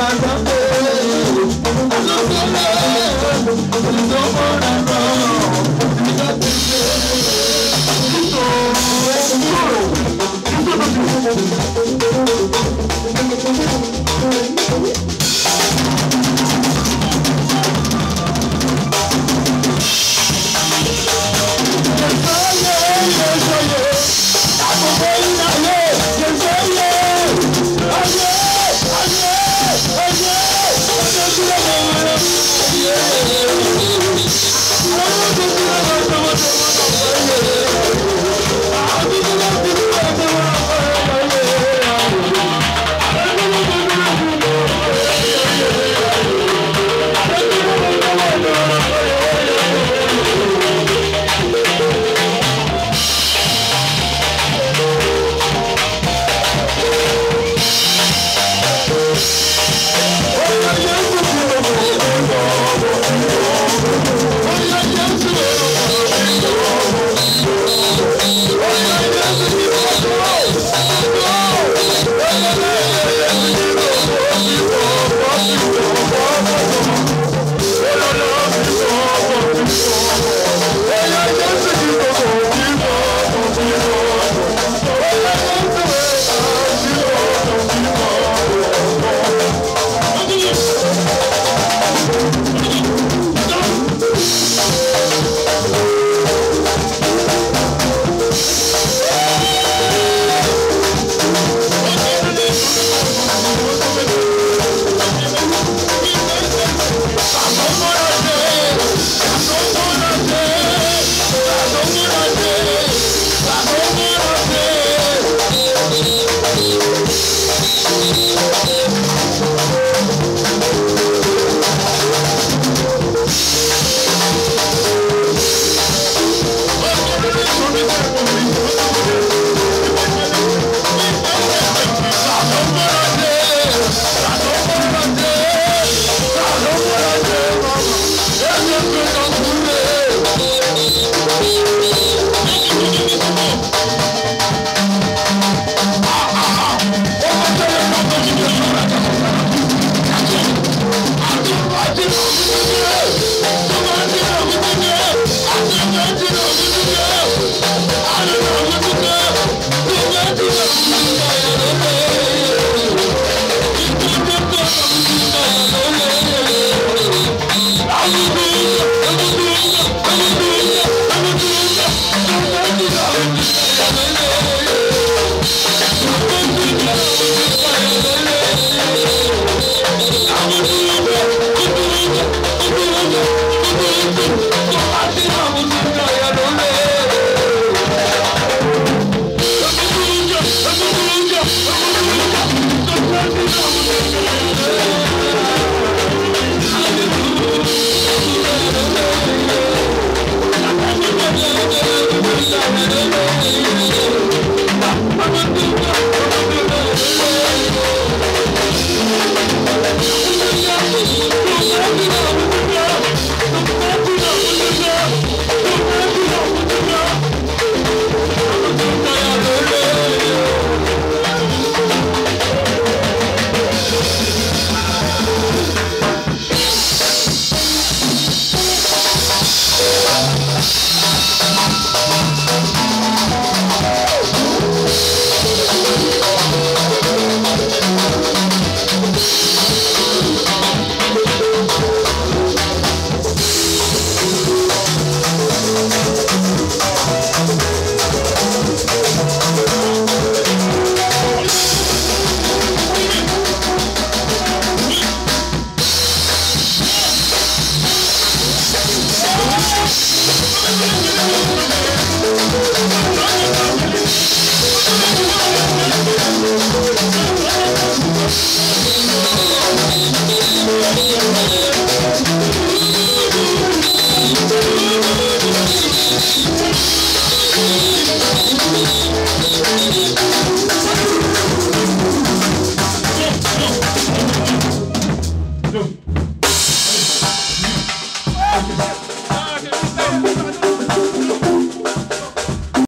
gbàgbọ́ pé olóṣèlú olùdókòwò rẹ̀ náà ìjọba ti ṣe. Deus.